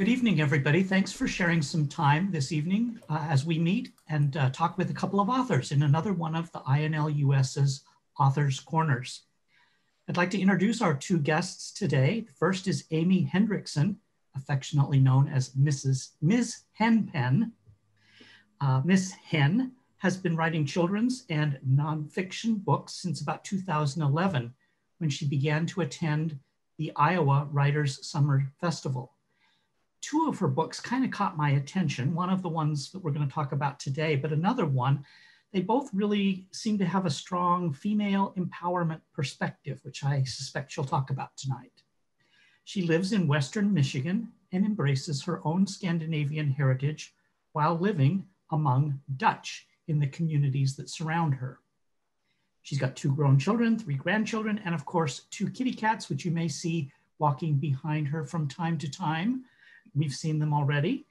Good evening, everybody. Thanks for sharing some time this evening uh, as we meet and uh, talk with a couple of authors in another one of the INL US's Authors Corners. I'd like to introduce our two guests today. The First is Amy Henrickson, affectionately known as Mrs. Ms. Henpen. Uh, Miss Hen has been writing children's and nonfiction books since about 2011 when she began to attend the Iowa Writers Summer Festival two of her books kind of caught my attention. One of the ones that we're going to talk about today, but another one, they both really seem to have a strong female empowerment perspective, which I suspect she'll talk about tonight. She lives in Western Michigan and embraces her own Scandinavian heritage while living among Dutch in the communities that surround her. She's got two grown children, three grandchildren, and of course, two kitty cats, which you may see walking behind her from time to time. We've seen them already.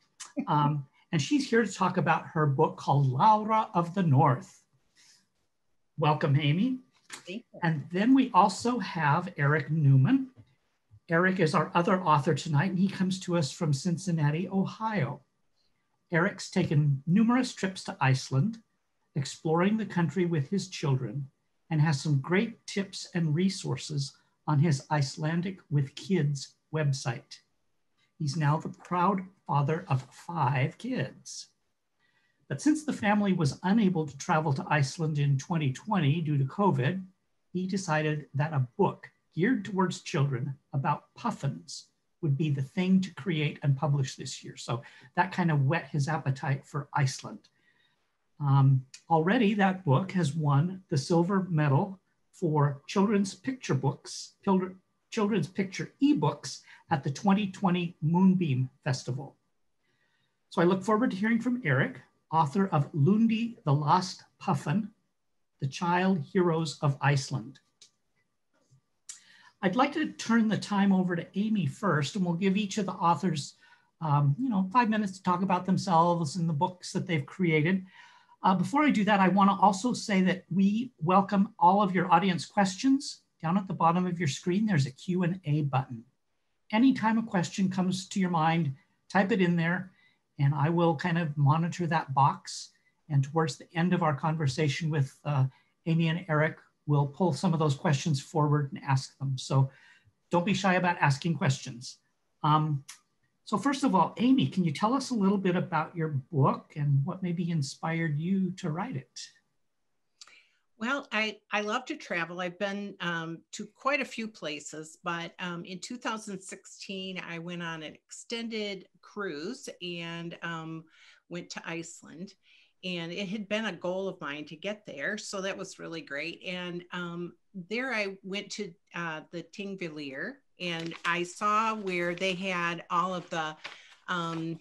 Um, and she's here to talk about her book called Laura of the North. Welcome, Amy. And then we also have Eric Newman. Eric is our other author tonight, and he comes to us from Cincinnati, Ohio. Eric's taken numerous trips to Iceland, exploring the country with his children, and has some great tips and resources on his Icelandic with Kids website. He's now the proud father of five kids. But since the family was unable to travel to Iceland in 2020 due to COVID, he decided that a book geared towards children about puffins would be the thing to create and publish this year. So that kind of whet his appetite for Iceland. Um, already, that book has won the silver medal for children's picture books, children's picture ebooks at the 2020 Moonbeam Festival. So I look forward to hearing from Eric, author of Lundi the Lost Puffin, The Child Heroes of Iceland. I'd like to turn the time over to Amy first, and we'll give each of the authors, um, you know, five minutes to talk about themselves and the books that they've created. Uh, before I do that, I want to also say that we welcome all of your audience questions. Down at the bottom of your screen, there's a Q&A button. Anytime a question comes to your mind, type it in there and I will kind of monitor that box. And towards the end of our conversation with uh, Amy and Eric, we'll pull some of those questions forward and ask them. So don't be shy about asking questions. Um, so first of all, Amy, can you tell us a little bit about your book and what maybe inspired you to write it? Well, I, I love to travel. I've been um, to quite a few places, but um, in 2016, I went on an extended cruise and um, went to Iceland. And it had been a goal of mine to get there. So that was really great. And um, there I went to uh, the Thingvellir and I saw where they had all of the um,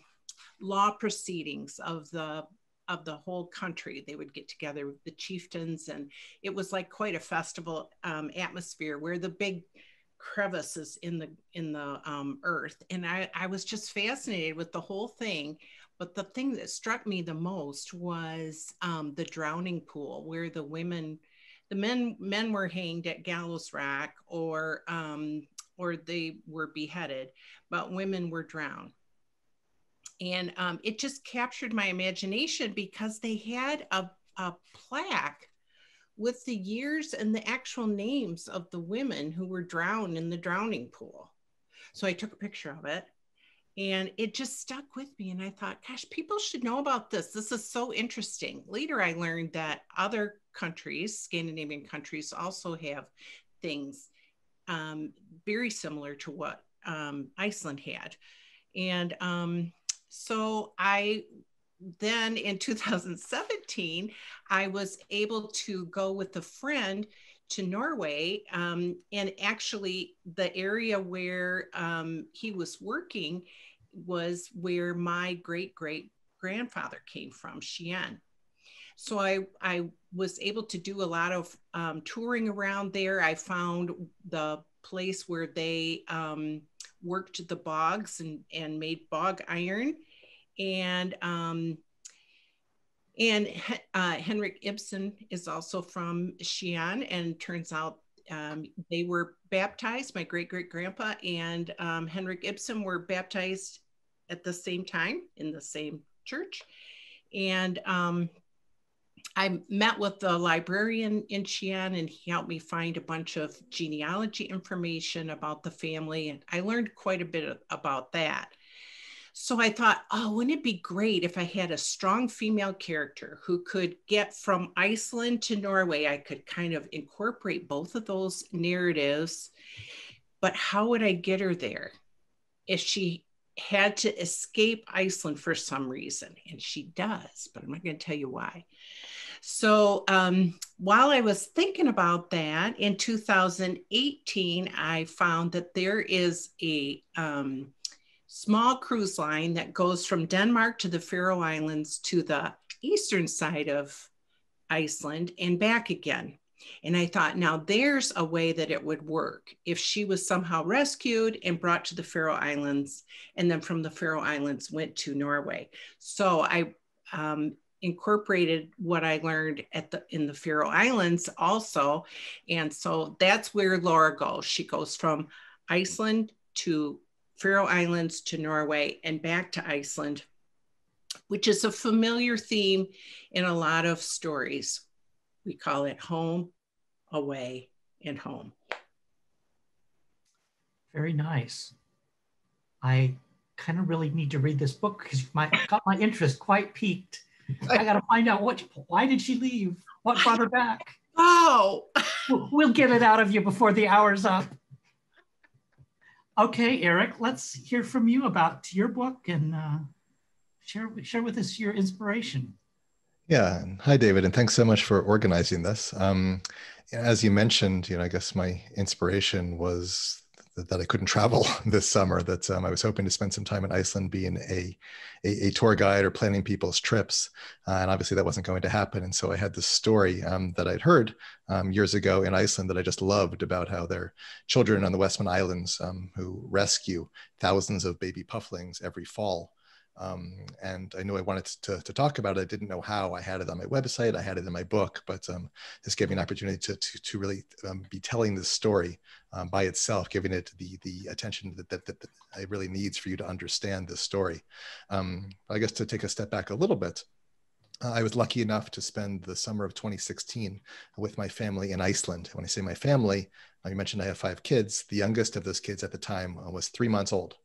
law proceedings of the of the whole country. They would get together with the chieftains, and it was like quite a festival um, atmosphere where the big crevices in the in the um, earth, and I, I was just fascinated with the whole thing. But the thing that struck me the most was um, the drowning pool, where the women, the men men were hanged at gallows rock, or um, or they were beheaded, but women were drowned and um, it just captured my imagination because they had a, a plaque with the years and the actual names of the women who were drowned in the drowning pool. So I took a picture of it and it just stuck with me. And I thought, gosh, people should know about this. This is so interesting. Later, I learned that other countries, Scandinavian countries, also have things um, very similar to what um, Iceland had. And um, so I then in 2017, I was able to go with a friend to Norway. Um, and actually, the area where um, he was working was where my great great grandfather came from, Skien. So I, I was able to do a lot of um, touring around there. I found the place where they um, worked the bogs and, and made bog iron. And um, and uh, Henrik Ibsen is also from Skien, and turns out um, they were baptized. My great great grandpa and um, Henrik Ibsen were baptized at the same time in the same church. And um, I met with the librarian in Skien and he helped me find a bunch of genealogy information about the family. And I learned quite a bit about that. So I thought, oh, wouldn't it be great if I had a strong female character who could get from Iceland to Norway? I could kind of incorporate both of those narratives. But how would I get her there? If she had to escape Iceland for some reason, and she does, but I'm not going to tell you why. So um, while I was thinking about that in 2018, I found that there is a um, small cruise line that goes from Denmark to the Faroe Islands to the eastern side of Iceland and back again. And I thought, now there's a way that it would work if she was somehow rescued and brought to the Faroe Islands, and then from the Faroe Islands went to Norway. So I um, incorporated what I learned at the in the Faroe Islands also, and so that's where Laura goes. She goes from Iceland to Faroe Islands to Norway and back to Iceland, which is a familiar theme in a lot of stories. We call it home, away, and home. Very nice. I kind of really need to read this book because my got my interest quite piqued. I got to find out what. Why did she leave? What brought her back? Oh, we'll get it out of you before the hour's up. Okay, Eric, let's hear from you about your book and uh, share share with us your inspiration. Yeah, hi David, and thanks so much for organizing this. Um, as you mentioned, you know, I guess my inspiration was that I couldn't travel this summer. That um, I was hoping to spend some time in Iceland, being a, a, a tour guide or planning people's trips, uh, and obviously that wasn't going to happen. And so I had this story um, that I'd heard um, years ago in Iceland that I just loved about how their children on the Westman Islands um, who rescue thousands of baby pufflings every fall um, and I knew I wanted to, to talk about it. I didn't know how. I had it on my website, I had it in my book, but um, this gave me an opportunity to, to, to really um, be telling this story um, by itself, giving it the, the attention that, that, that, it really needs for you to understand this story. Um, I guess to take a step back a little bit, uh, I was lucky enough to spend the summer of 2016 with my family in Iceland. When I say my family, you mentioned I have five kids. The youngest of those kids at the time uh, was three months old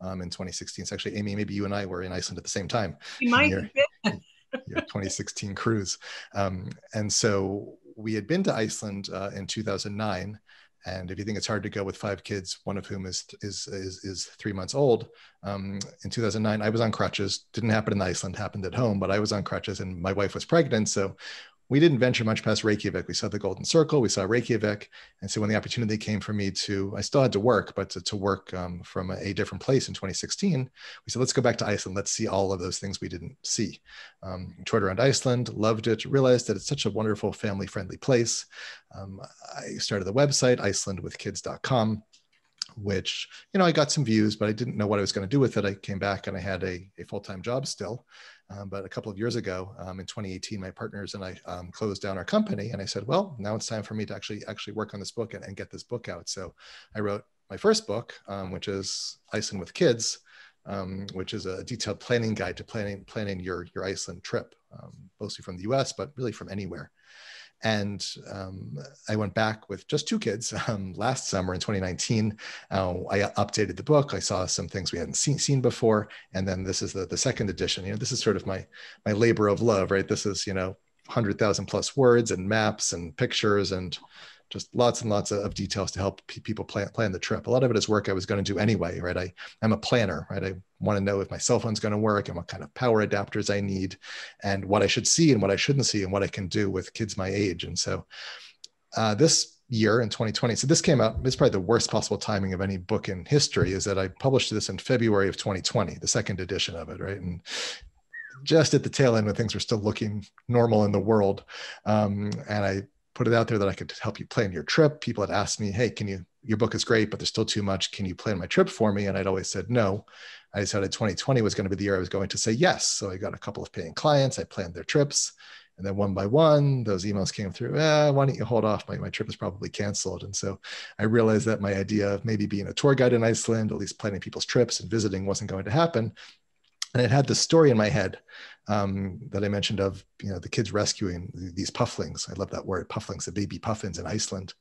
um, in 2016. So actually, Amy, maybe you and I were in Iceland at the same time. You might your, your 2016 cruise. Um, and so we had been to Iceland uh, in 2009. And if you think it's hard to go with five kids, one of whom is is is, is three months old, um, in 2009 I was on crutches. Didn't happen in Iceland, happened at home, but I was on crutches, and my wife was pregnant. So we didn't venture much past Reykjavik. We saw the Golden Circle, we saw Reykjavik. And so when the opportunity came for me to, I still had to work, but to, to work um, from a, a, different place in 2016, we said, let's go back to Iceland. Let's see all of those things we didn't see. Um, toured around Iceland, loved it, realized that it's such a wonderful family friendly place. Um, I started the website, icelandwithkids.com which you know i got some views but i didn't know what i was going to do with it i came back and i had a, a full-time job still um, but a couple of years ago, um, in 2018, my partners and I um, closed down our company, and I said, "Well, now it's time for me to actually actually work on this book and, and get this book out." So I wrote my first book, um, which is Iceland with Kids, um, which is a detailed planning guide to planning planning your your Iceland trip, um, mostly from the U.S., but really from anywhere. And um, I went back with just two kids um, last summer in 2019. Uh, I updated the book. I saw some things we hadn't seen, seen before. And then this is the, the second edition. You know, this is sort of my, my labor of love, right? This is, you know, 100,000 plus words and maps and pictures and just lots and lots of details to help people plan, plan the trip. A lot of it is work I was going to do anyway, right? I, I'm a planner, right? I want to know if my cell phone's going to work and what kind of power adapters I need and what I should see and what I shouldn't see and what I can do with kids my age. And so uh, this year in 2020, so this came out, it's probably the worst possible timing of any book in history is that I published this in February of 2020, the second edition of it, right? And just at the tail end when things were still looking normal in the world. Um, and I put it out there that I could help you plan your trip. People had asked me, Hey, can you, your book is great, but there's still too much. Can you plan my trip for me? And I'd always said no. I decided 2020 was going to be the year I was going to say yes. So I got a couple of paying clients. I planned their trips. And then one by one, those emails came through. Eh, why don't you hold off? My, my trip is probably canceled. And so I realized that my idea of maybe being a tour guide in Iceland, at least planning people's trips and visiting, wasn't going to happen. And it had this story in my head um, that I mentioned of you know the kids rescuing these pufflings. I love that word, pufflings, the baby puffins in Iceland.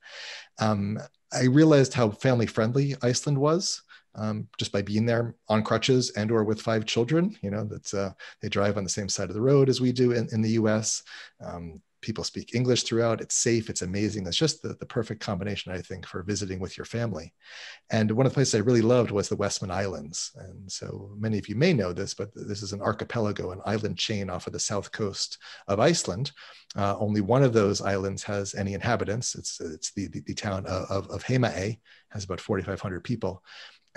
Um, I realized how family friendly Iceland was um, just by being there on crutches and or with five children. You know, that uh, they drive on the same side of the road as we do in, in the U.S. Um, people speak English throughout. It's safe. It's amazing. It's just the, the perfect combination, I think, for visiting with your family. And one of the places I really loved was the Westman Islands. And so many of you may know this, but this is an archipelago, an island chain off of the south coast of Iceland. Uh, only one of those islands has any inhabitants. It's, it's the, the, the town of, of Heimaey, has about 4,500 people.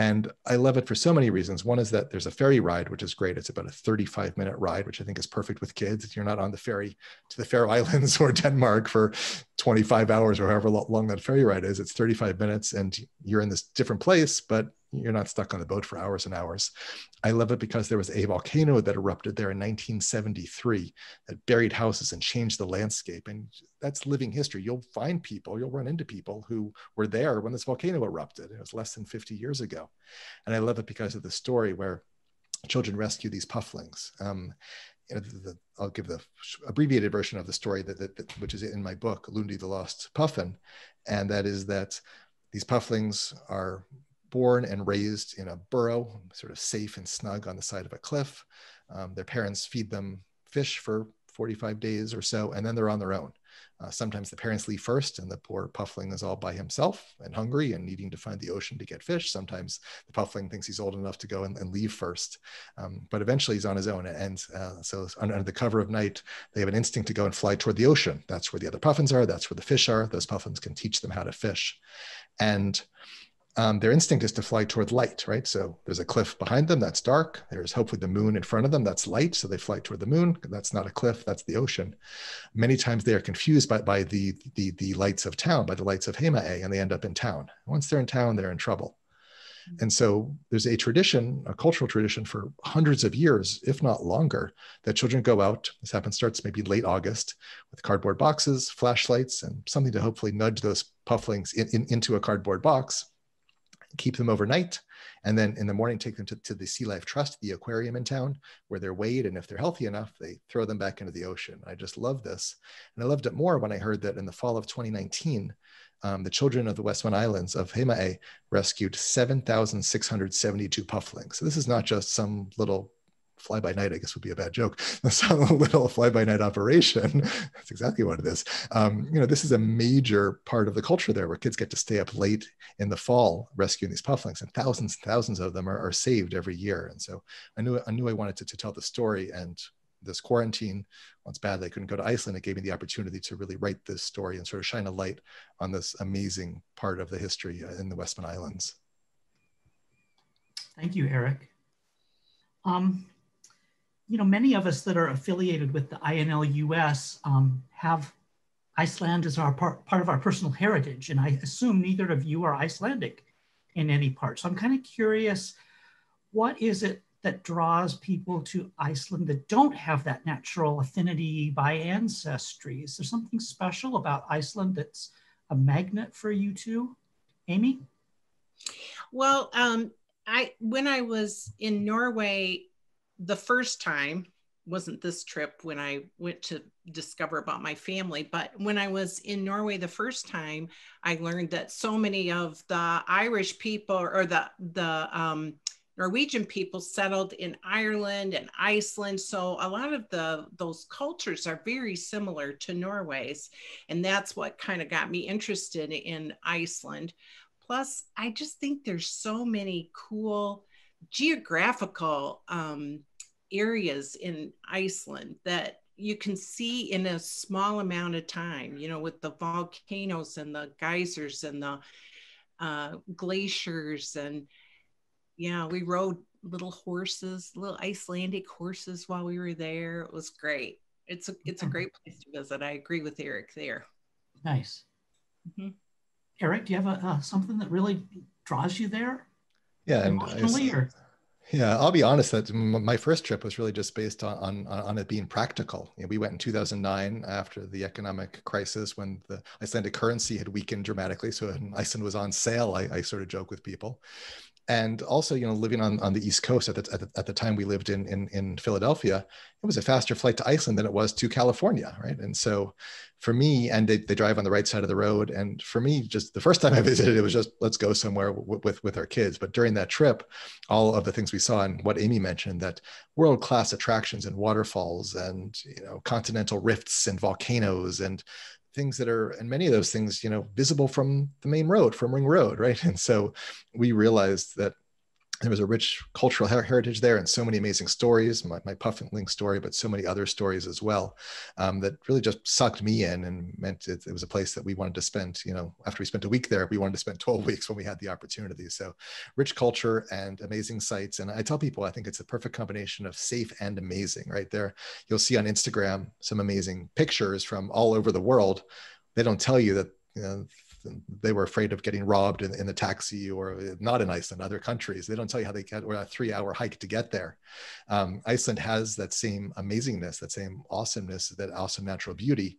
And I love it for so many reasons. One is that there's a ferry ride, which is great. It's about a 35 minute ride, which I think is perfect with kids. You're not on the ferry to the Faroe Islands or Denmark for 25 hours or however long that ferry ride is. It's 35 minutes and you're in this different place, but you're not stuck on the boat for hours and hours. I love it because there was a volcano that erupted there in 1973 that buried houses and changed the landscape. And that's living history. You'll find people, you'll run into people who were there when this volcano erupted. It was less than 50 years ago. And I love it because of the story where children rescue these pufflings. Um, you know, the, the, I'll give the abbreviated version of the story that, that, that, which is in my book, Lundi the Lost Puffin. And that is that these pufflings are born and raised in a burrow, sort of safe and snug on the side of a cliff. Um, their parents feed them fish for 45 days or so, and then they're on their own. Uh, sometimes the parents leave first, and the poor puffling is all by himself and hungry and needing to find the ocean to get fish. Sometimes the puffling thinks he's old enough to go and, and leave first, um, but eventually he's on his own. And uh, so, under the cover of night, they have an instinct to go and fly toward the ocean. That's where the other puffins are. That's where the fish are. Those puffins can teach them how to fish, and um, their instinct is to fly toward light, right? So there's a cliff behind them that's dark. There's hopefully the moon in front of them that's light. So they fly toward the moon. That's not a cliff, that's the ocean. Many times they are confused by, by the, the, the lights of town, by the lights of Heimaey, and they end up in town. Once they're in town, they're in trouble. Mm-hmm. And so there's a tradition, a cultural tradition for hundreds of years, if not longer, that children go out. This happens starts maybe late August with cardboard boxes, flashlights, and something to hopefully nudge those pufflings in, in, into a cardboard box keep them overnight, and then in the morning take them to, to the Sea Life Trust, the aquarium in town, where they're weighed, and if they're healthy enough, they throw them back into the ocean. I just love this, and I loved it more when I heard that in the fall of 2019, um, the children of the Westman Islands of Heimaey rescued 7,672 pufflings. So this is not just some little fly by night, I guess would be a bad joke. That's a little fly by night operation. That's exactly what it is. Um, you know, this is a major part of the culture there where kids get to stay up late in the fall rescuing these pufflings and thousands and thousands of them are, are saved every year. And so I knew, I knew I wanted to, to tell the story and this quarantine, once bad they couldn't go to Iceland. It gave me the opportunity to really write this story and sort of shine a light on this amazing part of the history uh, in the Westman Islands. Thank you, Eric. Um, you know, many of us that are affiliated with the INL US um, have Iceland as our part, part of our personal heritage. And I assume neither of you are Icelandic in any part. So I'm kind of curious, what is it that draws people to Iceland that don't have that natural affinity by ancestry? Is there something special about Iceland that's a magnet for you two? Amy? Well, um, I when I was in Norway the first time wasn't this trip when I went to discover about my family, but when I was in Norway the first time, I learned that so many of the Irish people or the the um, Norwegian people settled in Ireland and Iceland. So a lot of the those cultures are very similar to Norway's, and that's what kind of got me interested in Iceland. Plus, I just think there's so many cool geographical um, areas in Iceland that you can see in a small amount of time, you know, with the volcanoes and the geysers and the uh, glaciers. And yeah, we rode little horses, little Icelandic horses while we were there. It was great. It's a, it's a great place to visit. I agree with Eric there. Nice. Mm-hmm. Eric, do you have a, uh, something that really draws you there? Yeah, and Yeah, I'll be honest that my first trip was really just based on on, on it being practical. You know, we went in 2009 after the economic crisis when the Icelandic currency had weakened dramatically. So Iceland was on sale. I, I sort of joke with people and also you know living on, on the east coast at the, at the, at the time we lived in, in in philadelphia it was a faster flight to iceland than it was to california right? And so for me and they, they drive on the right side of the road. And for me just the first time i visited it was just let's go somewhere with with our kids. But during that trip all of the things we saw and what amy mentioned that world class attractions and waterfalls and you know continental rifts and volcanoes and things that are and many of those things you know visible from the main road from ring road right? And so we realized that there was a rich cultural heritage there and so many amazing stories my, my link story but so many other stories as well um, that really just sucked me in and meant it, it, was a place that we wanted to spend you know after we spent a week there we wanted to spend 12 weeks when we had the opportunity. So rich culture and amazing sites. And i tell people i think it's a perfect combination of safe and amazing right? There you'll see on instagram some amazing pictures from all over the world. They don't tell you that you know, they were afraid of getting robbed in, in the taxi or not in Iceland, other countries. They don't tell you how they get or a three hour hike to get there. Um, Iceland has that same amazingness, that same awesomeness, that awesome natural beauty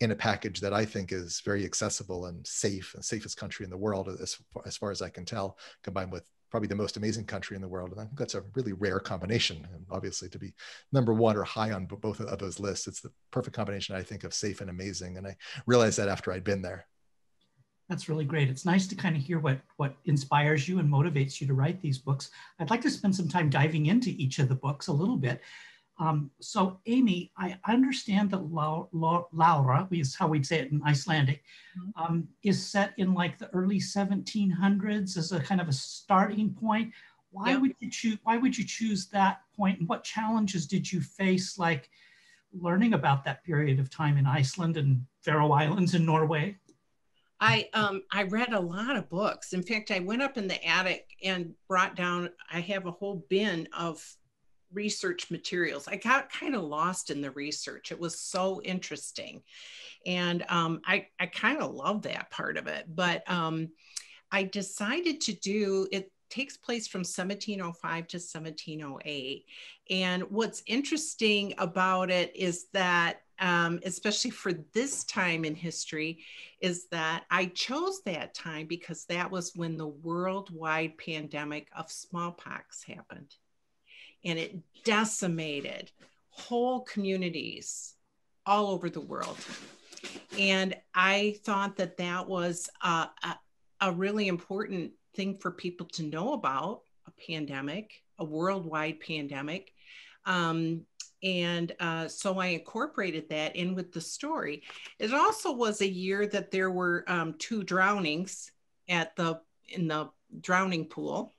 in a package that I think is very accessible and safe, and safest country in the world as, as far as I can tell, combined with probably the most amazing country in the world. And I think that's a really rare combination. And obviously, to be number one or high on both of those lists, it's the perfect combination, I think, of safe and amazing. And I realized that after I'd been there. That's really great. It's nice to kind of hear what, what inspires you and motivates you to write these books. I'd like to spend some time diving into each of the books a little bit. Um, so, Amy, I understand that Laura, is how we'd say it in Icelandic, mm-hmm. um, is set in like the early 1700s as a kind of a starting point. Why yep. would you choose? Why would you choose that point? And what challenges did you face, like learning about that period of time in Iceland and Faroe Islands and Norway? I um I read a lot of books. In fact, I went up in the attic and brought down I have a whole bin of research materials. I got kind of lost in the research. It was so interesting. And um, I, I kind of love that part of it. But um, I decided to do it takes place from 1705 to 1708. And what's interesting about it is that um, especially for this time in history, is that I chose that time because that was when the worldwide pandemic of smallpox happened. And it decimated whole communities all over the world. And I thought that that was a, a, a really important thing for people to know about a pandemic, a worldwide pandemic. Um, and uh, so I incorporated that in with the story. It also was a year that there were um, two drownings at the in the drowning pool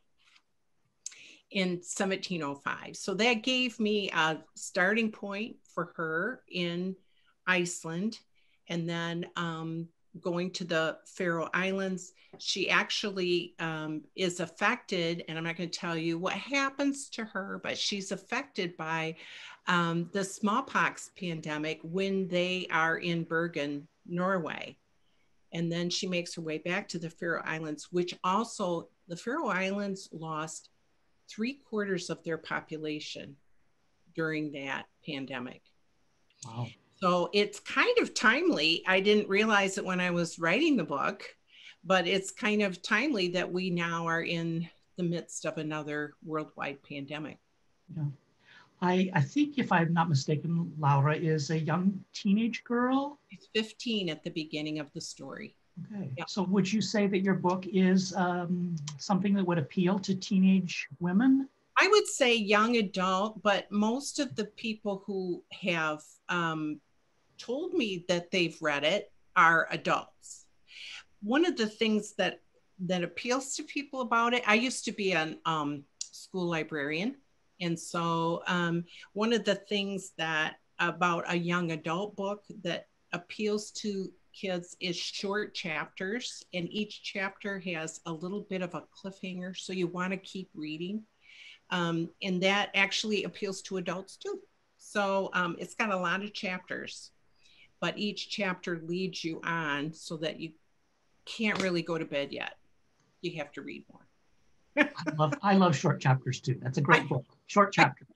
in 1705. So that gave me a starting point for her in Iceland, and then um, going to the Faroe Islands. She actually um, is affected, and I'm not going to tell you what happens to her, but she's affected by um, the smallpox pandemic when they are in Bergen, Norway. And then she makes her way back to the Faroe Islands, which also, the Faroe Islands lost three quarters of their population during that pandemic. Wow. So it's kind of timely. I didn't realize it when I was writing the book, but it's kind of timely that we now are in the midst of another worldwide pandemic. Yeah. I, I think, if I'm not mistaken, Laura is a young teenage girl. She's 15 at the beginning of the story. Okay. Yeah. So, would you say that your book is um, something that would appeal to teenage women? I would say young adult, but most of the people who have um, told me that they've read it are adults. One of the things that that appeals to people about it, I used to be a um, school librarian and so, um, one of the things that about a young adult book that appeals to kids is short chapters, and each chapter has a little bit of a cliffhanger. So, you want to keep reading. Um, and that actually appeals to adults too. So, um, it's got a lot of chapters, but each chapter leads you on so that you can't really go to bed yet. You have to read more. I love I love short chapters too. That's a great book. Short chapters.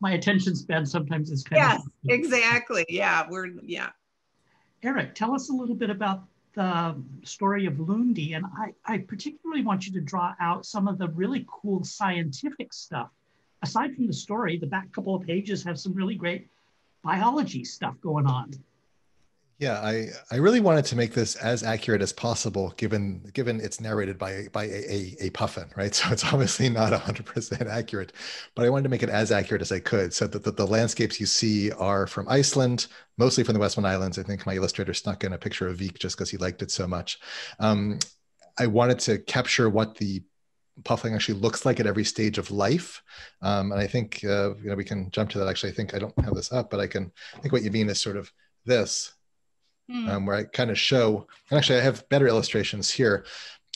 My attention span sometimes is kind yes, of Yes, exactly. Yeah, we're yeah. Eric, tell us a little bit about the story of Lundi, and I, I particularly want you to draw out some of the really cool scientific stuff. Aside from the story, the back couple of pages have some really great biology stuff going on. Yeah, I, I really wanted to make this as accurate as possible, given given it's narrated by by a, a, a puffin, right? So it's obviously not 100% accurate, but I wanted to make it as accurate as I could. So that the, the landscapes you see are from Iceland, mostly from the Westman Islands. I think my illustrator snuck in a picture of Vik just because he liked it so much. Um, I wanted to capture what the puffling actually looks like at every stage of life. Um, and I think uh, you know we can jump to that. Actually, I think I don't have this up, but I can I think what you mean is sort of this mm. um, where I kind of show, and actually I have better illustrations here.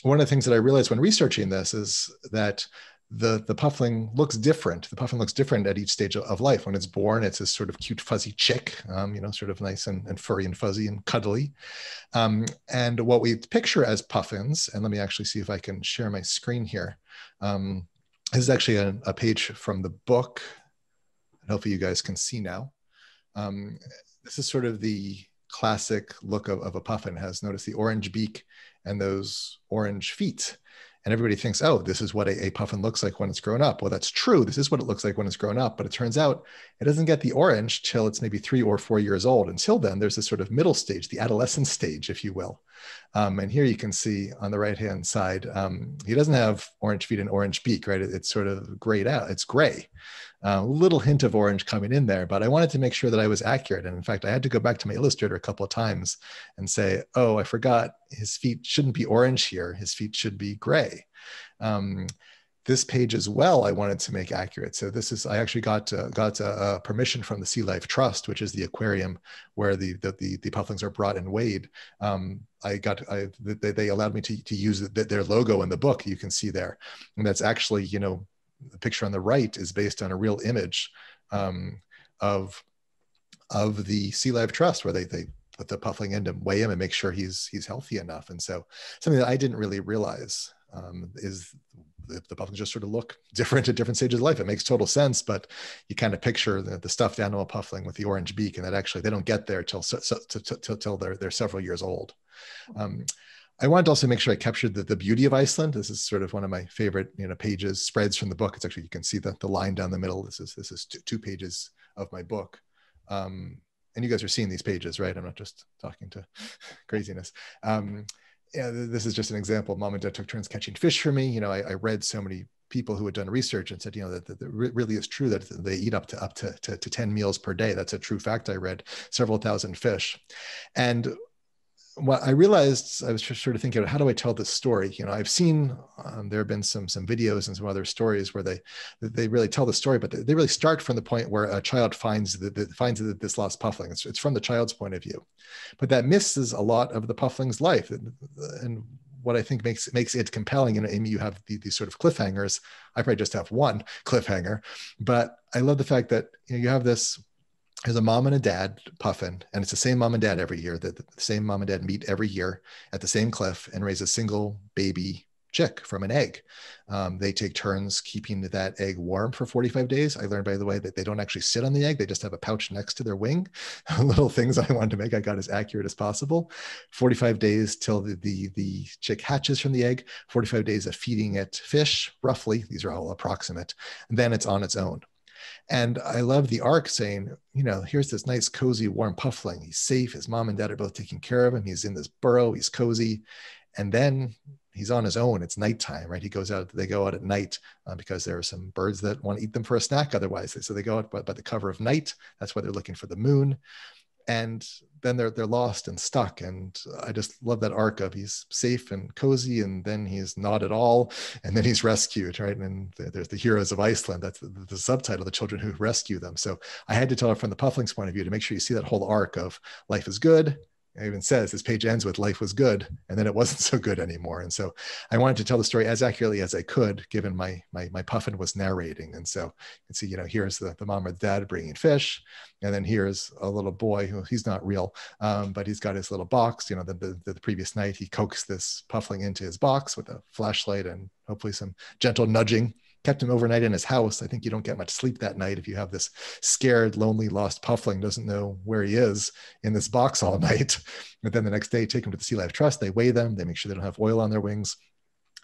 One of the things that I realized when researching this is that the the puffling looks different. The puffling looks different at each stage of life. When it's born, it's this sort of cute, fuzzy chick, um, you know, sort of nice and, and furry and fuzzy and cuddly. Um, and what we picture as puffins, and let me actually see if I can share my screen here. Um, this is actually a, a, page from the book, and hopefully you guys can see now. Um, this is sort of the classic look of, of a puffin has. Noticed the orange beak and those orange feet. And everybody thinks oh this is what a, a, puffin looks like when it's grown up. Well that's true. This is what it looks like when it's grown up. But it turns out it doesn't get the orange till it's maybe three or four years old. Until then there's this sort of middle stage the adolescent stage if you will. Um, and here you can see on the right hand side um, he doesn't have orange feet and orange beak right? It, it's sort of grayed out. It's gray a little hint of orange coming in there, but I wanted to make sure that I was accurate. And in fact, I had to go back to my illustrator a couple of times and say, oh, I forgot his feet shouldn't be orange here. His feet should be gray. Um, this page as well, I wanted to make accurate. So this is, I actually got uh, got uh, permission from the Sea Life Trust, which is the aquarium where the the, the, the pufflings are brought and weighed. Um, I got, I, they, they allowed me to, to use the, their logo in the book you can see there. And that's actually, you know, the picture on the right is based on a real image um, of of the Sea Life Trust, where they they put the puffling in to weigh him and make sure he's he's healthy enough. And so something that I didn't really realize um, is the, the pufflings just sort of look different at different stages of life. It makes total sense, but you kind of picture the, the stuffed animal puffling with the orange beak, and that actually they don't get there till so, so, till, till they're they're several years old. Um, I wanted to also make sure I captured the, the beauty of Iceland. This is sort of one of my favorite, you know, pages spreads from the book. It's actually you can see the, the line down the middle. This is this is two, two pages of my book. Um, and you guys are seeing these pages, right? I'm not just talking to craziness. Um, yeah, this is just an example. Mom and dad took turns catching fish for me. You know, I, I read so many people who had done research and said, you know, that, that, that really is true that they eat up to up to, to, to 10 meals per day. That's a true fact. I read several thousand fish. And what I realized, I was just sort of thinking, how do I tell this story? You know, I've seen um, there have been some some videos and some other stories where they they really tell the story, but they really start from the point where a child finds the, the finds this lost puffling. It's, it's from the child's point of view, but that misses a lot of the puffling's life. And, what I think makes makes it compelling, and Amy, you have the, these sort of cliffhangers. I probably just have one cliffhanger, but I love the fact that you, know, you have this there's a mom and a dad puffin and it's the same mom and dad every year. That the same mom and dad meet every year at the same cliff and raise a single baby chick from an egg. Um, they take turns keeping that egg warm for 45 days. I learned by the way that they don't actually sit on the egg. They just have a pouch next to their wing. Little things i wanted to make i got as accurate as possible. 45 days till the, the the chick hatches from the egg. 45 days of feeding it fish roughly. These are all approximate. And then it's on its own and I love the arc saying, you know, here's this nice, cozy, warm puffling. He's safe. His mom and dad are both taking care of him. He's in this burrow. He's cozy. And then he's on his own. It's nighttime, right? He goes out, they go out at night uh, because there are some birds that want to eat them for a snack otherwise. So they go out by, by the cover of night. That's why they're looking for the moon and then they're they're lost and stuck. And i just love that arc of he's safe and cozy and then he's not at all and then he's rescued right? And there's the heroes of iceland. That's the, the, subtitle the children who rescue them. So i had to tell it from the puffling's point of view to make sure you see that whole arc of life is good even says this page ends with life was good and then it wasn't so good anymore. And so i wanted to tell the story as accurately as i could given my my, my puffin was narrating. And so you can see you know here's the, the mom or the dad bringing fish and then here's a little boy who he's not real um, but he's got his little box. You know the, the, the previous night he coaxed this puffling into his box with a flashlight and hopefully some gentle nudging kept him overnight in his house. I think you don't get much sleep that night if you have this scared, lonely, lost puffling, doesn't know where he is in this box all night. But then the next day, take him to the Sea Life Trust. They weigh them, they make sure they don't have oil on their wings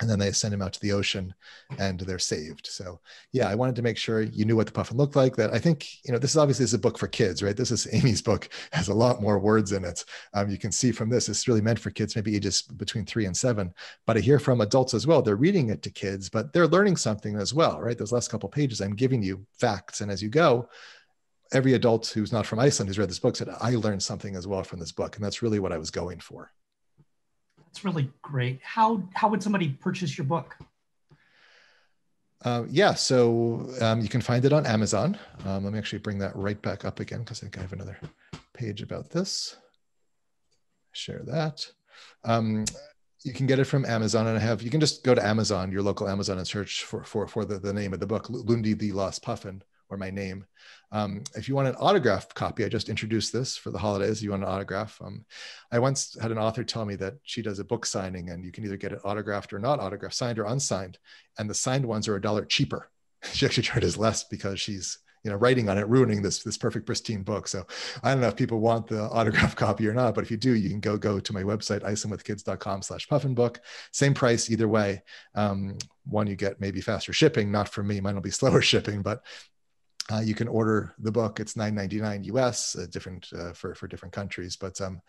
and then they send him out to the ocean and they're saved. So yeah i wanted to make sure you knew what the puffin looked like that i think you know this is obviously this is a book for kids right? This is amy's book has a lot more words in it. Um, you can see from this it's really meant for kids maybe ages between three and seven. But i hear from adults as well they're reading it to kids but they're learning something as well right? Those last couple pages i'm giving you facts. And as you go every adult who's not from iceland who's read this book said i learned something as well from this book. And that's really what i was going for it's really great. How how would somebody purchase your book? Uh, yeah, so um, you can find it on Amazon. Um, let me actually bring that right back up again because I think I have another page about this. Share that. Um, you can get it from Amazon, and I have you can just go to Amazon, your local Amazon, and search for for for the, the name of the book, Lundi the Lost Puffin, or my name. Um, if you want an autographed copy, I just introduced this for the holidays. You want an autograph? Um, I once had an author tell me that she does a book signing, and you can either get it autographed or not autographed, signed or unsigned, and the signed ones are a dollar cheaper. she actually charges less because she's you know writing on it ruining this this perfect pristine book so i don't know if people want the autograph copy or not but if you do you can go go to my website icelandwithkids.com slash puffin book same price either way um, one you get maybe faster shipping not for me mine will be slower shipping but uh, you can order the book. It's nine ninety nine US, uh, different uh, for for different countries. But um,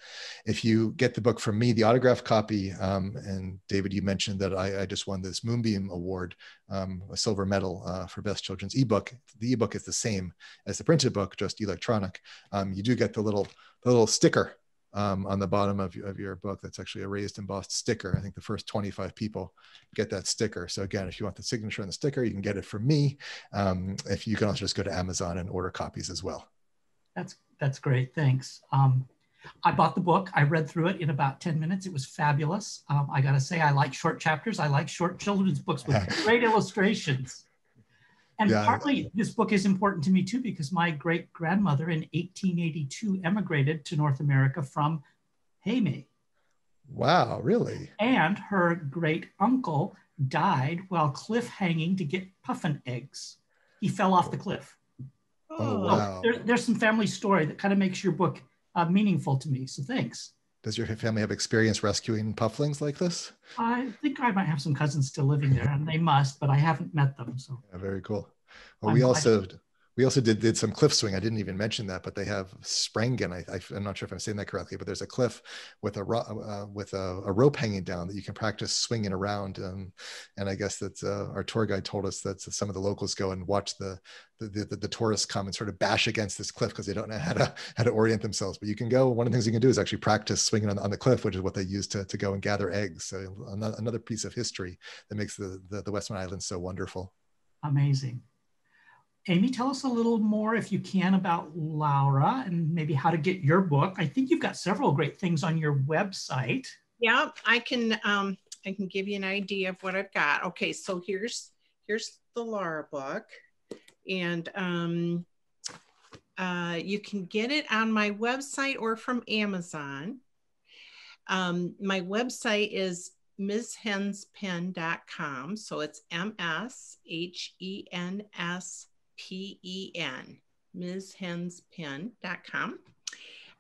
if you get the book from me, the autograph copy, um, and David, you mentioned that I, I just won this Moonbeam Award, um, a silver medal uh, for best children's ebook. The ebook is the same as the printed book, just electronic. Um, you do get the little the little sticker um, on the bottom of, of your book. That's actually a raised embossed sticker. I think the first 25 people get that sticker. So again, if you want the signature on the sticker, you can get it from me. Um, if you can also just go to Amazon and order copies as well. That's that's great. Thanks. Um, I bought the book. I read through it in about 10 minutes. It was fabulous. Um, I got to say, I like short chapters. I like short children's books with great illustrations. And yeah. partly this book is important to me too, because my great grandmother in 1882 emigrated to North America from Heimaey. Wow, really? And her great uncle died while cliff hanging to get puffin eggs. He fell off the cliff. Oh, wow. there, there's some family story that kind of makes your book uh, meaningful to me. So thanks. Does your family have experience rescuing pufflings like this? I think I might have some cousins still living there, and they must, but I haven't met them. So yeah, very cool. Well, we also we also did did some cliff swing. I didn't even mention that, but they have Sprangen. I, I am not sure if I'm saying that correctly, but there's a cliff with a uh, with a, a, rope hanging down that you can practice swinging around. Um, and I guess that uh, our tour guide told us that some of the locals go and watch the the, the, the tourists come and sort of bash against this cliff because they don't know how to how to orient themselves. But you can go. One of the things you can do is actually practice swinging on, on the cliff, which is what they use to to go and gather eggs. So another piece of history that makes the the, the Westman Islands so wonderful. Amazing. Amy, tell us a little more, if you can, about Laura and maybe how to get your book. I think you've got several great things on your website. Yeah, I can. Um, I can give you an idea of what I've got. Okay, so here's here's the Laura book, and um, uh, you can get it on my website or from Amazon. Um, my website is mshenspen.com. So it's M S H E N S P E N, mshenspen.com.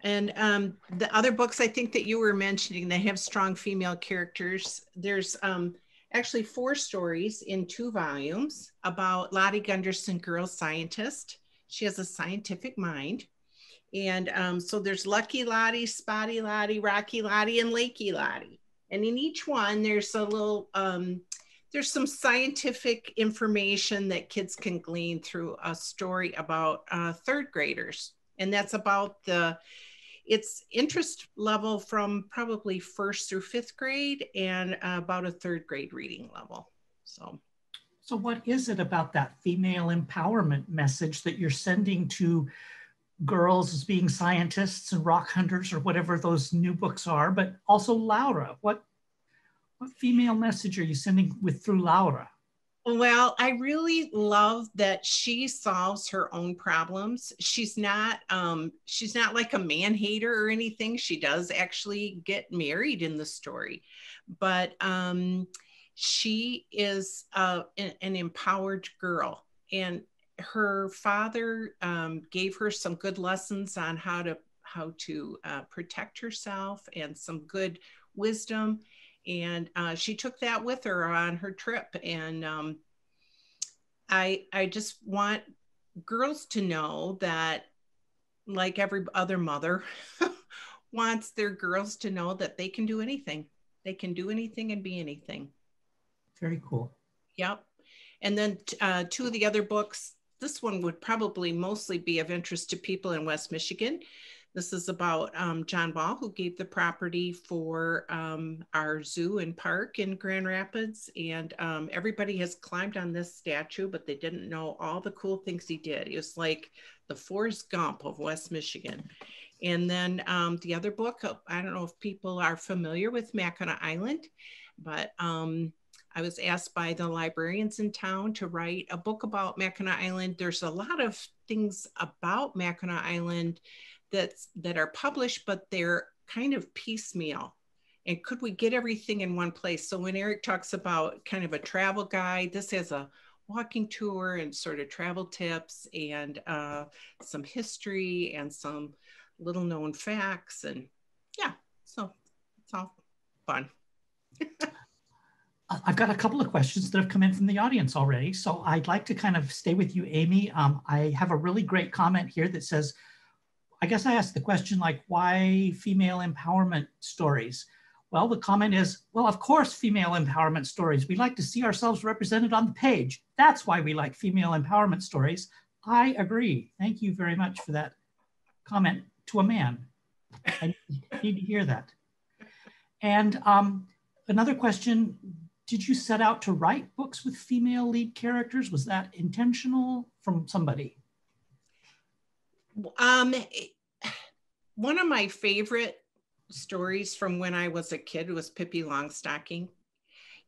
And um, the other books I think that you were mentioning, they have strong female characters. There's um, actually four stories in two volumes about Lottie Gunderson, girl scientist. She has a scientific mind. And um, so there's Lucky Lottie, Spotty Lottie, Rocky Lottie, and Lakey Lottie. And in each one, there's a little um, there's some scientific information that kids can glean through a story about uh, third graders and that's about the it's interest level from probably first through fifth grade and uh, about a third grade reading level so so what is it about that female empowerment message that you're sending to girls as being scientists and rock hunters or whatever those new books are, but also Laura. What what female message are you sending with through Laura? Well, I really love that she solves her own problems. She's not um she's not like a man hater or anything. She does actually get married in the story. But um she is uh, an, an empowered girl and her father um, gave her some good lessons on how to how to uh, protect herself and some good wisdom and uh, she took that with her on her trip and um, i i just want girls to know that like every other mother wants their girls to know that they can do anything. They can do anything and be anything. Very cool. Yep. And then uh, two of the other books this one would probably mostly be of interest to people in West Michigan. This is about um, John Ball, who gave the property for um, our zoo and park in Grand Rapids. And um, everybody has climbed on this statue, but they didn't know all the cool things he did. He was like the Forrest Gump of West Michigan. And then um, the other book, I don't know if people are familiar with Mackinac Island, but um, I was asked by the librarians in town to write a book about Mackinac Island. There's a lot of things about Mackinac Island that's that are published, but they're kind of piecemeal. And could we get everything in one place? So when Eric talks about kind of a travel guide, this has a walking tour and sort of travel tips and uh, some history and some little known facts. And yeah, so it's all fun. I've got a couple of questions that have come in from the audience already. So I'd like to kind of stay with you, Amy. Um, I have a really great comment here that says, I guess I asked the question like, why female empowerment stories? Well, the comment is, well, of course, female empowerment stories. We like to see ourselves represented on the page. That's why we like female empowerment stories. I agree. Thank you very much for that comment to a man. I need to hear that. And um, another question did you set out to write books with female lead characters? Was that intentional from somebody? Um, one of my favorite stories from when I was a kid was Pippi Longstocking.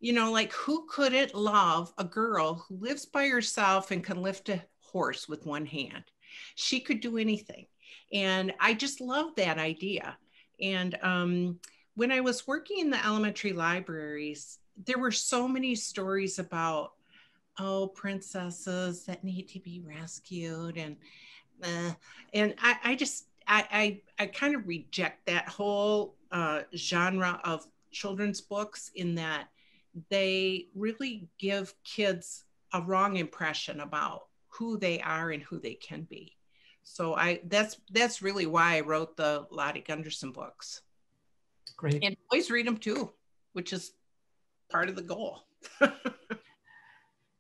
You know, like who couldn't love a girl who lives by herself and can lift a horse with one hand? She could do anything. And I just love that idea. And um, when I was working in the elementary libraries, there were so many stories about oh princesses that need to be rescued and uh, and I, I just I, I I kind of reject that whole uh, genre of children's books in that they really give kids a wrong impression about who they are and who they can be. So I that's that's really why I wrote the Lottie Gunderson books. Great. And boys read them too, which is part of the goal.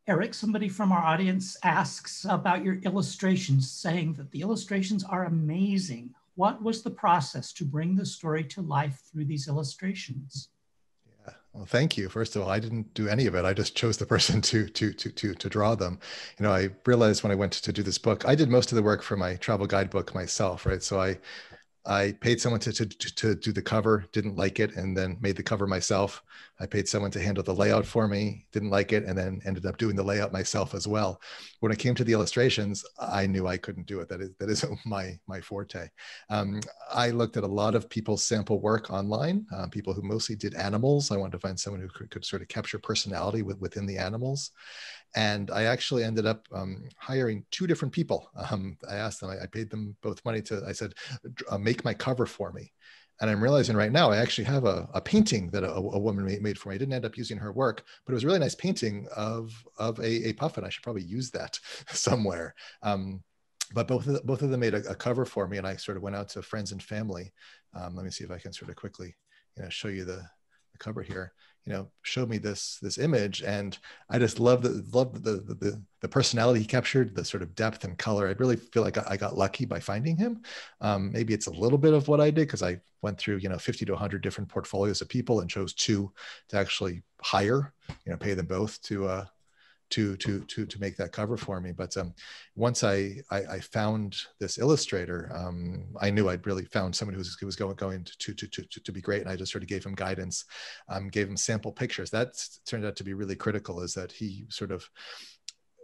Eric, somebody from our audience asks about your illustrations, saying that the illustrations are amazing. What was the process to bring the story to life through these illustrations? Yeah, well, thank you. First of all, I didn't do any of it. I just chose the person to to to to to draw them. You know, I realized when I went to do this book, I did most of the work for my travel guidebook myself, right? So I I paid someone to, to, to do the cover, didn't like it, and then made the cover myself. I paid someone to handle the layout for me, didn't like it, and then ended up doing the layout myself as well. When it came to the illustrations, I knew I couldn't do it. That is that is my my forte. Um, I looked at a lot of people's sample work online, uh, people who mostly did animals. I wanted to find someone who could, could sort of capture personality with, within the animals. And I actually ended up um, hiring two different people. Um, I asked them, I, I, paid them both money to, I said, uh, make my cover for me. And I'm realizing right now, I actually have a, a painting that a, a, woman made for me. I didn't end up using her work, but it was a really nice painting of, of a, a puffin. I should probably use that somewhere. Um, but both of, the, both of them made a, a, cover for me and I sort of went out to friends and family. Um, let me see if I can sort of quickly, you know, show you the, the cover here you know showed me this this image. And i just love the love the, the the personality he captured the sort of depth and color. I really feel like i got lucky by finding him. Um, maybe it's a little bit of what i did because i went through you know 50 to 100 different portfolios of people and chose two to actually hire you know pay them both to uh to to to to make that cover for me. But um, once I, I, I found this illustrator, um, I knew I'd really found someone who was who was going going to to to to, to be great, and I just sort of gave him guidance, um, gave him sample pictures. That turned out to be really critical. Is that he sort of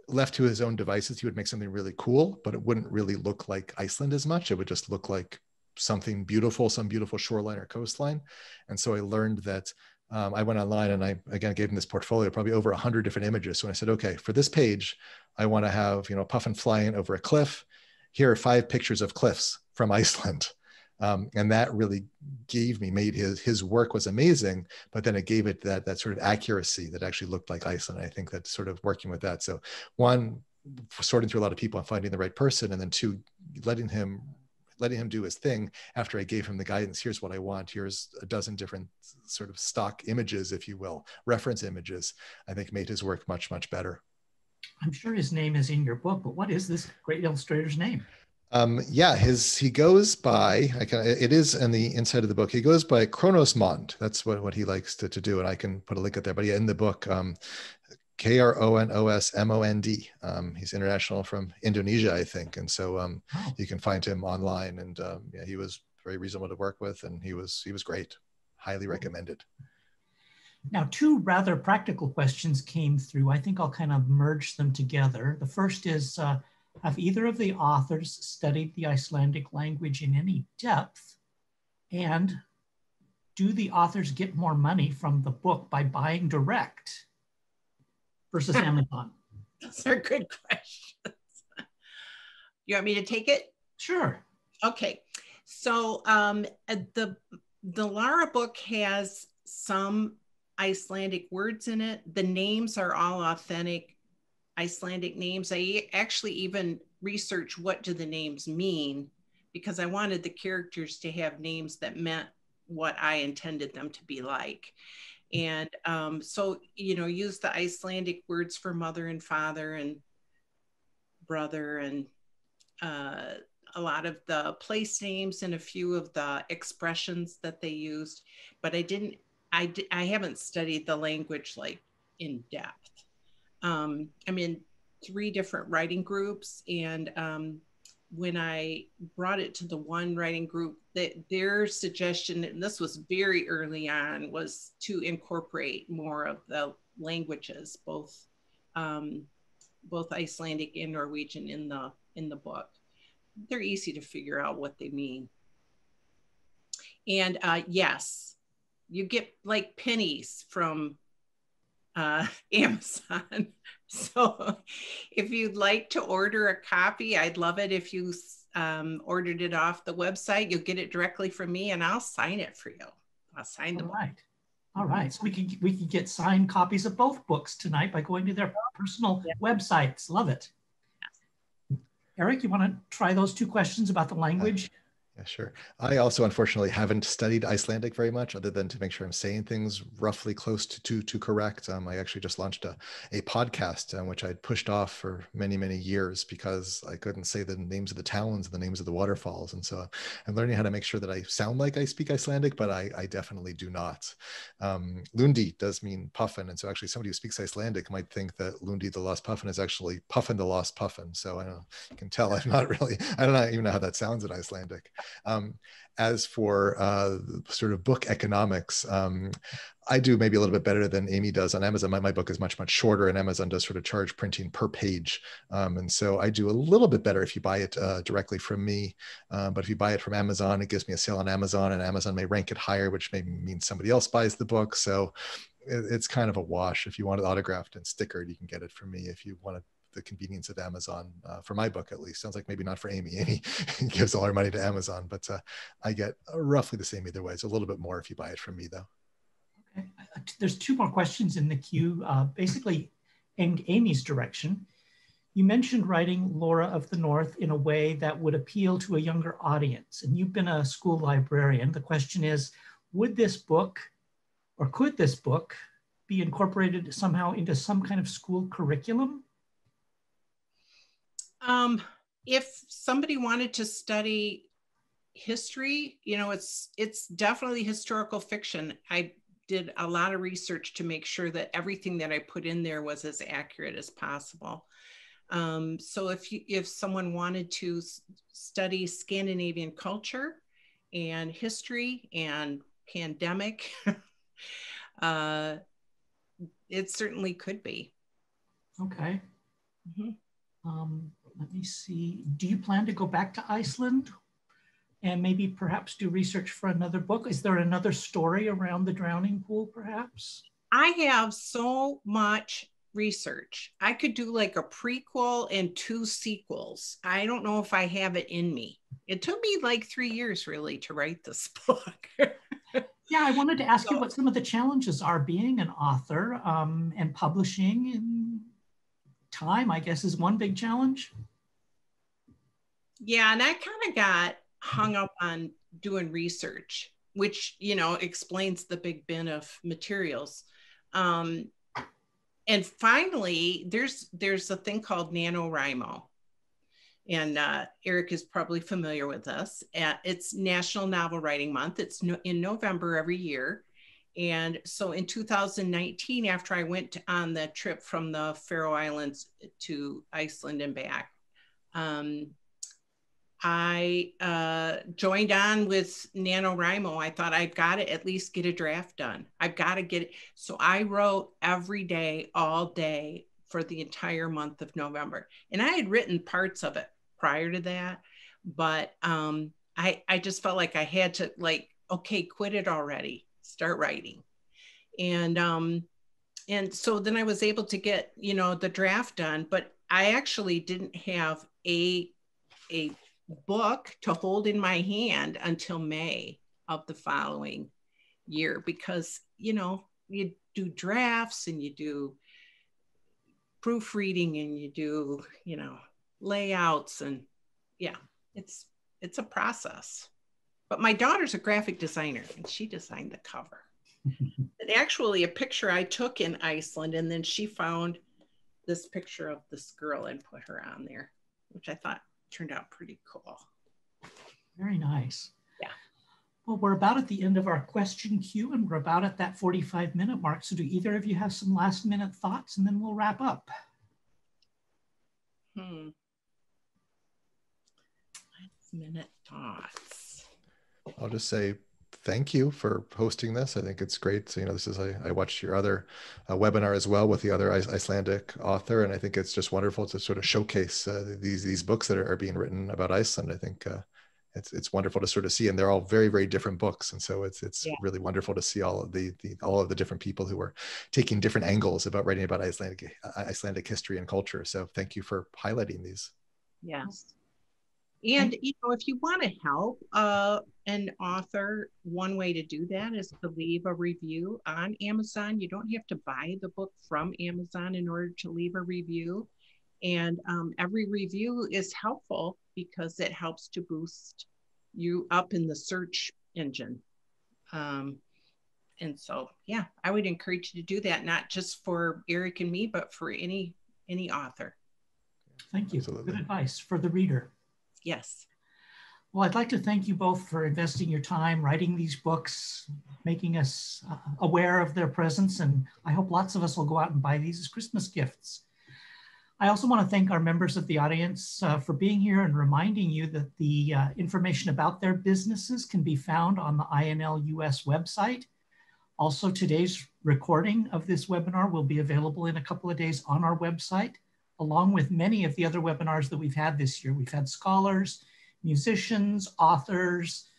left to his own devices, he would make something really cool, but it wouldn't really look like Iceland as much. It would just look like something beautiful, some beautiful shoreline or coastline. And so I learned that um, I went online and I again gave him this portfolio, probably over hundred different images. So I said, okay, for this page, I want to have you know a puffin flying over a cliff. Here are five pictures of cliffs from Iceland. Um, and that really gave me made his his work was amazing but then it gave it that that sort of accuracy that actually looked like iceland i think that sort of working with that so one sorting through a lot of people and finding the right person and then two letting him letting him do his thing after I gave him the guidance. Here's what I want. Here's a dozen different sort of stock images, if you will, reference images. I think made his work much much better. I'm sure his name is in your book, but what is this great illustrator's name? Um, yeah, his he goes by. I can. It is in the inside of the book. He goes by Kronos Mond. That's what what he likes to, to do, and I can put a link out there. But yeah, in the book, um, K R O N O S M O N D. Um, he's international from Indonesia, I think, and so um, oh. you can find him online. And um, yeah, he was very reasonable to work with, and he was he was great. Highly recommended. Now, two rather practical questions came through. I think I'll kind of merge them together. The first is, uh, have either of the authors studied the Icelandic language in any depth? And do the authors get more money from the book by buying direct? Versus Amazon? Those are good questions. You want me to take it? Sure. Okay. So um, the the Lara book has some Icelandic words in it. The names are all authentic Icelandic names. I actually even researched what do the names mean because I wanted the characters to have names that meant what I intended them to be like. And um, so, you know, use the Icelandic words for mother and father and brother and uh, a lot of the place names and a few of the expressions that they used. But I didn't, I, I haven't studied the language like in depth. Um, I'm in three different writing groups and um, when I brought it to the one writing group, that their suggestion, and this was very early on, was to incorporate more of the languages, both um, both Icelandic and Norwegian in the in the book. They're easy to figure out what they mean. And uh, yes, you get like pennies from uh, Amazon. So if you'd like to order a copy, I'd love it if you um, ordered it off the website. You'll get it directly from me and I'll sign it for you. I'll sign the All right. All right. So we can we can get signed copies of both books tonight by going to their personal yeah. websites. Love it. Eric, you want to try those two questions about the language? Yeah, sure. I also unfortunately haven't studied Icelandic very much, other than to make sure I'm saying things roughly close to to, to correct. Um, I actually just launched a, a podcast, um, which I'd pushed off for many many years because I couldn't say the names of the towns and the names of the waterfalls, and so I'm learning how to make sure that I sound like I speak Icelandic, but I, I definitely do not. Um, Lundi does mean puffin, and so actually somebody who speaks Icelandic might think that Lundi the lost puffin is actually puffin the lost puffin. So I don't know, you can tell I'm not really I don't even know how that sounds in Icelandic. Um, as for uh, sort of book economics, um, I do maybe a little bit better than Amy does on Amazon. My, my book is much, much shorter, and Amazon does sort of charge printing per page. Um, and so I do a little bit better if you buy it uh, directly from me. Uh, but if you buy it from Amazon, it gives me a sale on Amazon, and Amazon may rank it higher, which may mean somebody else buys the book. So it, it's kind of a wash. If you want it autographed and stickered, you can get it from me. If you want to the convenience of Amazon uh, for my book, at least. Sounds like maybe not for Amy. Amy gives all her money to Amazon, but uh, I get roughly the same either way. It's a little bit more if you buy it from me, though. Okay. There's two more questions in the queue, uh, basically in Amy's direction. You mentioned writing Laura of the North in a way that would appeal to a younger audience, and you've been a school librarian. The question is, would this book, or could this book, be incorporated somehow into some kind of school curriculum? Um, if somebody wanted to study history, you know, it's it's definitely historical fiction. I did a lot of research to make sure that everything that I put in there was as accurate as possible. Um, so if you, if someone wanted to study Scandinavian culture and history and pandemic, uh, it certainly could be. Okay. Mm-hmm. Um, let me see. Do you plan to go back to Iceland and maybe perhaps do research for another book? Is there another story around the drowning pool, perhaps? I have so much research. I could do like a prequel and two sequels. I don't know if I have it in me. It took me like three years really to write this book. yeah, I wanted to ask so, you what some of the challenges are being an author um, and publishing in time, I guess, is one big challenge. Yeah, and I kind of got hung up on doing research, which, you know, explains the big bin of materials. Um, and finally, there's there's a thing called NaNoWriMo. And uh, Eric is probably familiar with this. Uh, it's National Novel Writing Month. It's no, in November every year. And so in 2019, after I went on the trip from the Faroe Islands to Iceland and back, um, I uh, joined on with NaNoWriMo. I thought I've got to at least get a draft done. I've got to get it. So I wrote every day, all day for the entire month of November. And I had written parts of it prior to that, but um, I, I just felt like I had to like, okay, quit it already, start writing. And um, and so then I was able to get, you know, the draft done, but I actually didn't have a a book to hold in my hand until May of the following year because, you know, you do drafts and you do proofreading and you do, you know, layouts and yeah, it's it's a process. But my daughter's a graphic designer and she designed the cover. and actually a picture I took in Iceland and then she found this picture of this girl and put her on there, which I thought turned out pretty cool. Very nice. Yeah. Well, we're about at the end of our question queue and we're about at that 45 minute mark. So do either of you have some last minute thoughts and then we'll wrap up? Hmm. Last minute thoughts. I'll just say thank you for hosting this. I think it's great. So, you know, this is, I, I watched your other uh, webinar as well with the other Icelandic author. And I think it's just wonderful to sort of showcase uh, these, these books that are, are, being written about Iceland. I think uh, it's, it's wonderful to sort of see, and they're all very, very different books. And so it's, it's yeah. really wonderful to see all of the, the, all of the different people who are taking different angles about writing about Icelandic, Icelandic history and culture. So thank you for highlighting these. Yes. And you know, if you want to help uh, an author, one way to do that is to leave a review on Amazon. You don't have to buy the book from Amazon in order to leave a review. And um, every review is helpful because it helps to boost you up in the search engine. Um, and so, yeah, I would encourage you to do that, not just for Eric and me, but for any any author. Thank you. Absolutely. Good advice for the reader. Yes. Well, I'd like to thank you both for investing your time writing these books, making us uh, aware of their presence, and I hope lots of us will go out and buy these as Christmas gifts. I also want to thank our members of the audience uh, for being here and reminding you that the uh, information about their businesses can be found on the INLUS website. Also, today's recording of this webinar will be available in a couple of days on our website along with many of the other webinars that we've had this year. We've had scholars, musicians, authors,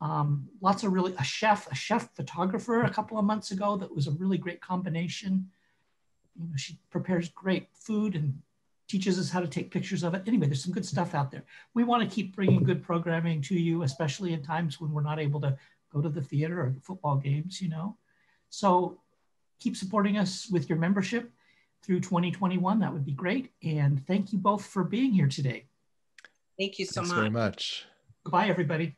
um, lots of really, a chef, a chef photographer a couple of months ago that was a really great combination. You know, she prepares great food and teaches us how to take pictures of it. Anyway, there's some good stuff out there. We want to keep bringing good programming to you, especially in times when we're not able to go to the theater or the football games, you know. So keep supporting us with your membership through 2021. That would be great. And thank you both for being here today. Thank you so much. Thanks much. very much. Goodbye, everybody.